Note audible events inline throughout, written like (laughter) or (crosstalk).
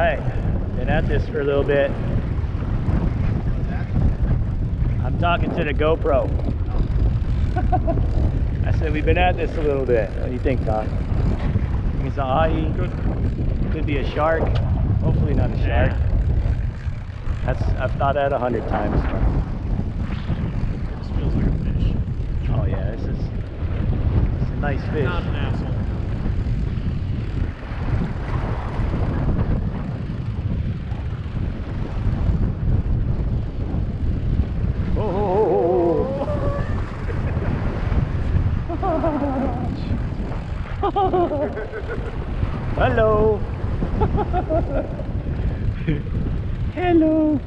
right, been at this for a little bit. I'm talking to the GoPro. (laughs) I said we've been at this a little bit. What do you think, Todd? Think it's a ahi? Good. Could be a shark. Hopefully not a shark. That's I've thought that a hundred times. This feels like a fish. Oh yeah, this is it's a nice fish. Not an asshole. Oh, oh, oh, oh. Hello. Hello.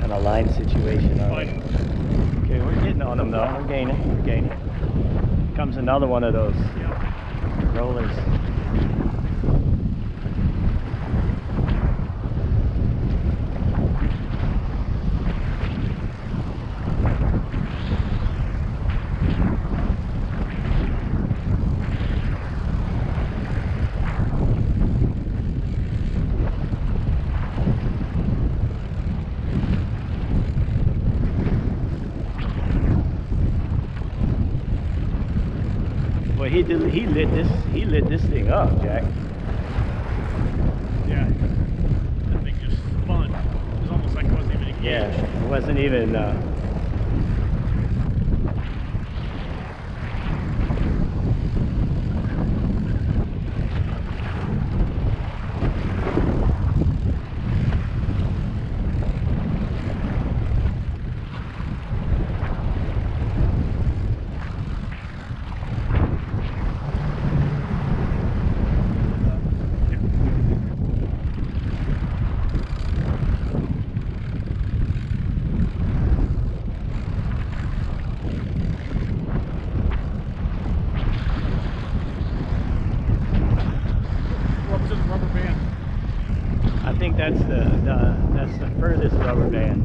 Kind of line situation. on it. Fine. Okay, we're getting on them though. We're gaining. Gaining. Comes another one of those rollers. Well, he did, he lit this he lit this thing up, Jack. Yeah. That thing just spun. It was almost like it wasn't even engaged. Yeah, it wasn't even. Uh, What was in the rubber band? I think that's the, the that's the furthest rubber band.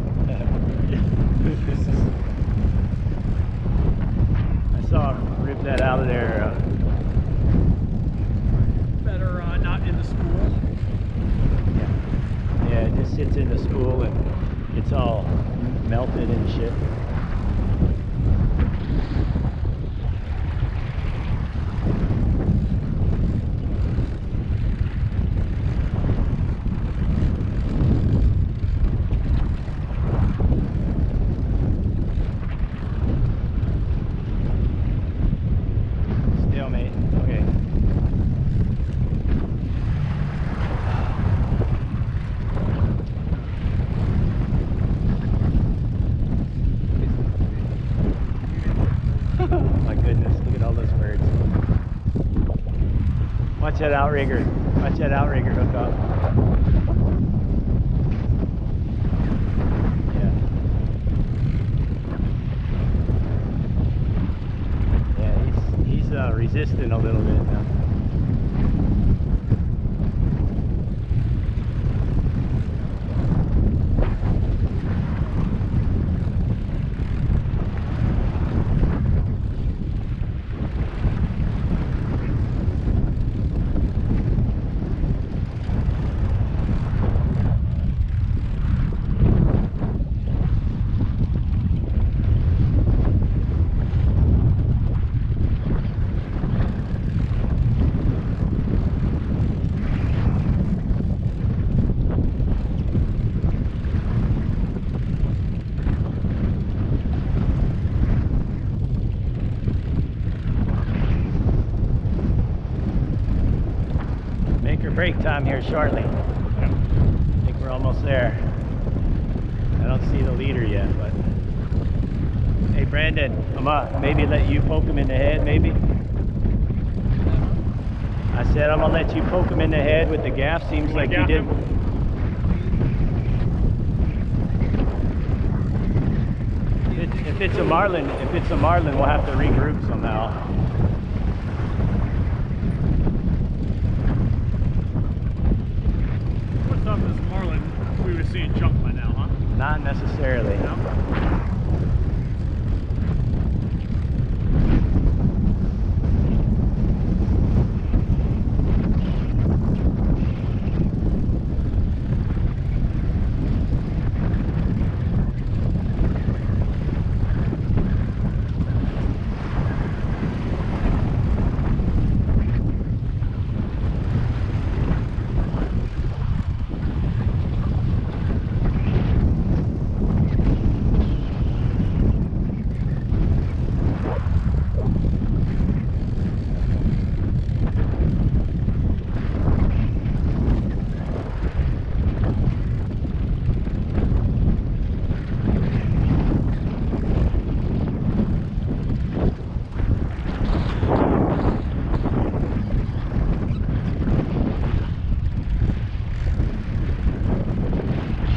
I saw him rip that out of there. Uh, Better uh, not in the school. yeah. yeah, it just sits in the spool and it's all melted and shit. Watch that outrigger. Watch that outrigger hook up. Yeah. Yeah, he's he's uh, resisting a little bit now. Make or break time here shortly. I think we're almost there. I don't see the leader yet, but hey, Brandon, I'm maybe let you poke him in the head, maybe. I said I'm gonna let you poke him in the head with the gaff. Seems like you did. If it's a marlin, if it's a marlin, we'll have to regroup somehow. Marlin? We were seeing junk by now, huh? Not necessarily. No?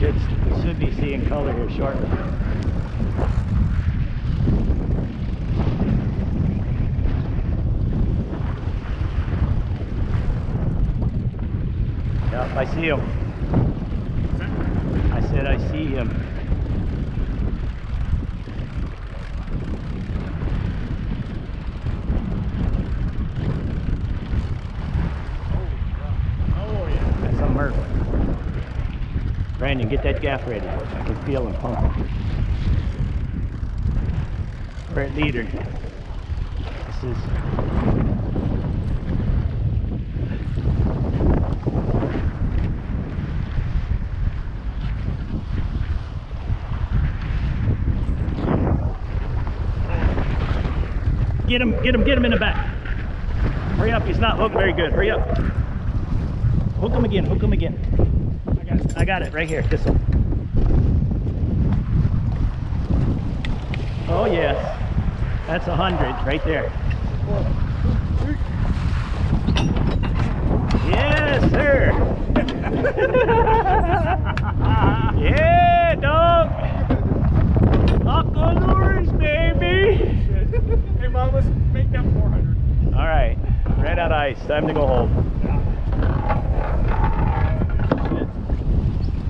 Should, should be seeing color here shortly. Yep, I see him. I said I see him. Oh yeah. That's a Murph. Brandon, get that gaff ready. I can feel him pumping. We're leader. This is. Get him, get him, get him in the back. Hurry up, he's not hooked very good. Hurry up. Hook him again, hook him again. I got it, I got it right here, this one. Oh yes, that's a hundred right there. Yes, sir. (laughs) yeah, dog. Aqua lures, baby. Hey mom, let's make that 400. All right, ran out of ice. Time to go home.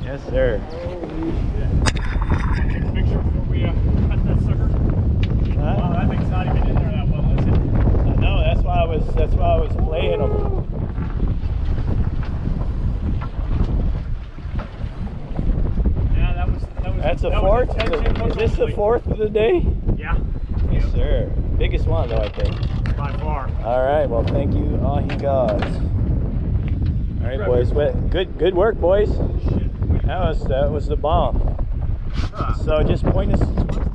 Yes, sir. Take a picture before we uh, cut that sucker. Wow, Huh? that thing's not even in there that well, is it? I know. That's why I was. That's why I was playing them. Yeah, that was that was. That's a that was fourth. intention, Is this the fourth of the day? Yeah, Yes, sir. Biggest one though, I think. by far. All right. Well, thank you, all you gods. All right, boys. Good, good work, boys. That was that was the bomb. So just point us